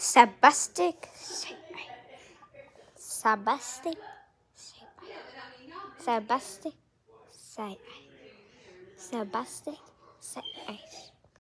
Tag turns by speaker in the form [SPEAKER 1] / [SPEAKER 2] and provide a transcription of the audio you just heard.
[SPEAKER 1] Sabastic. Sabastic. Sabastic. Sabastic. Sabastic.